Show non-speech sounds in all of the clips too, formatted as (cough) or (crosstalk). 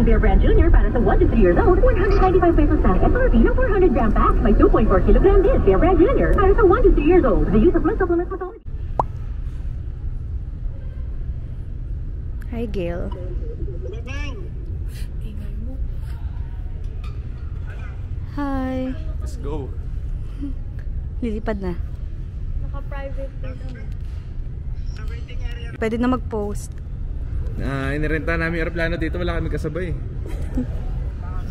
ang Bear Brand Junior para sa 1 to 3 years old, 195 pesos na FRP ng 400 gram pack. May 2.4 kilogram din Bear Brand Junior para sa 1 to 3 years old. The use of blood supplement pathology. Hi, Gail. Hi. Let's go. Lilipad na. Naka-private din kami. Pwede na mag-post. Ah, inirenta namin yung aeroplano dito, wala kami kasabay.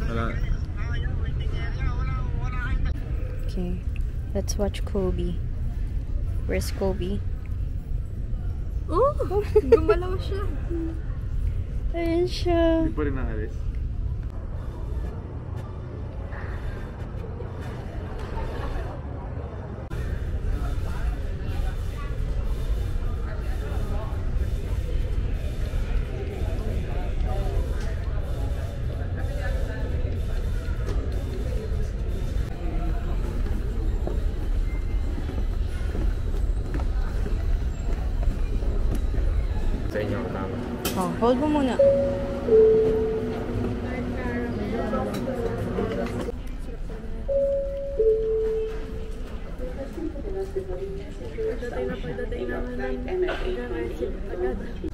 Wala. Okay. Let's watch Kobe. Where's Kobe? Oh! Gumalaw siya. Ayan siya. Hindi pa rin naalis. Hold mo muna. Pagdating na pagdating naman ng nag-receive agad.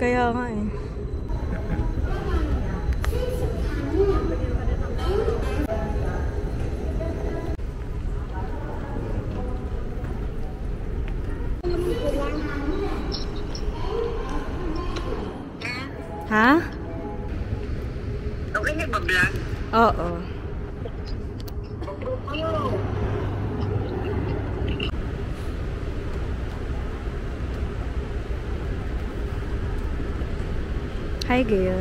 Kaya nga eh. Ha? Okay na ba-vlog? Oo. thấy kìa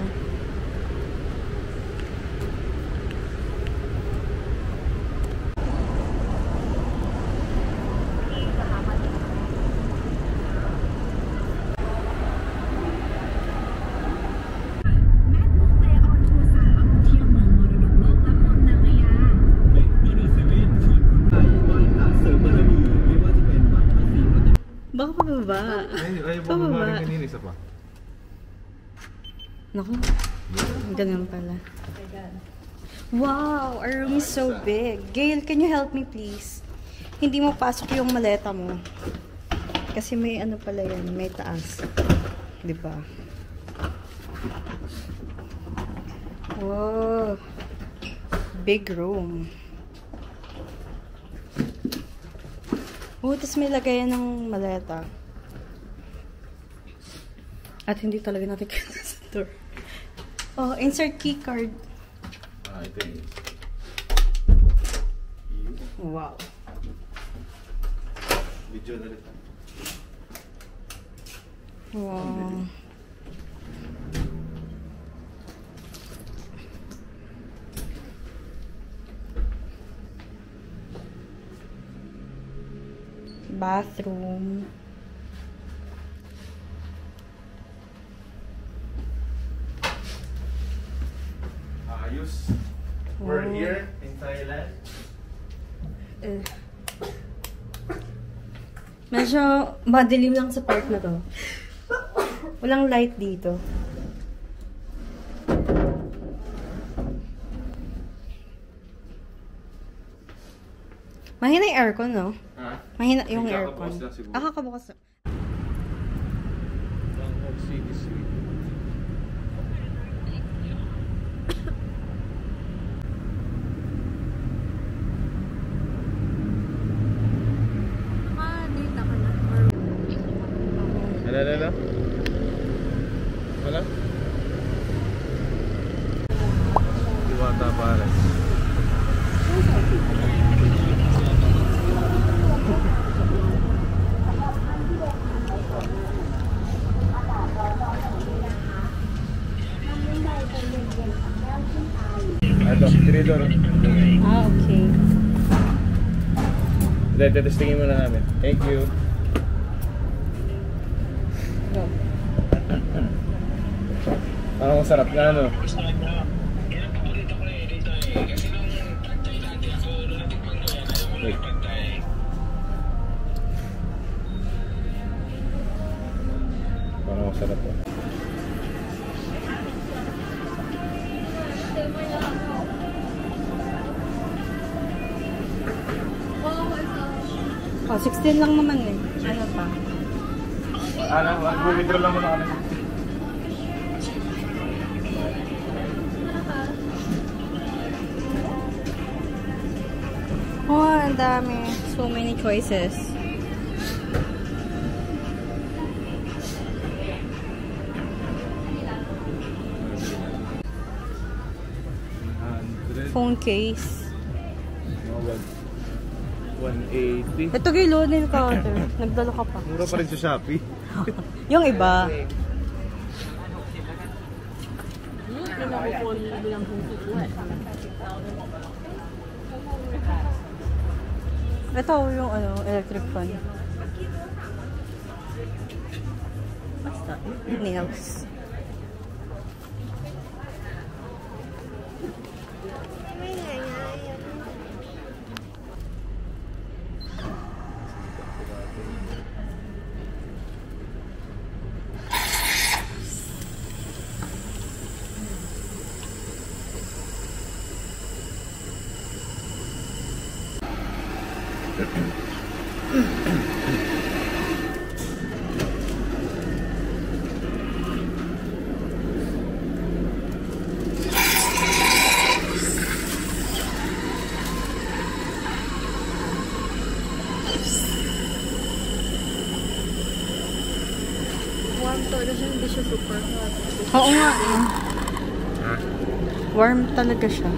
Baka pa ba? Ay, ay, ay, ay, ay, ay, ay, Naku. Ganun pala. Wow! Our room is so big. Gail, can you help me please? Hindi mo pasok yung maleta mo. Kasi may ano pala yan, may taas. Ba? Wow! Big room. Oh, tapos may lagayan ng maleta. At hindi talaga natin (laughs) door. Oh, insert key card. Ah, ito yun. Wow. Video na rin. Wow. Bathroom. Medyo madilim lang sa part na to. Walang light dito. Mahina yung aircon, no? Ha? Mahina yung aircon. kakabukas lang siguro. Ah, Ano, ano? Wala? Diwata pare. Ito, trinidor. Ah, okay. Hindi, tetestingin muna namin. Thank you. Parang masarap na ano. Parang masarap po. Oh, 16 lang naman eh. Ano pa? Ano, mag-withdraw lang muna kami. Dami. So many choices. Phone case. 180. Ito kay nail counter. Nagdala ka pa. Mura pa rin sa Shopee. (laughs) Yung iba. Ito yung ano, electric fan. Nails. Oo nga eh. Warm talaga siya.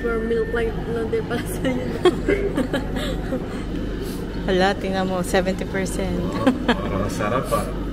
For milk light lang din pala sa'yo. Hala, tingnan mo, 70%. Parang sarap ah.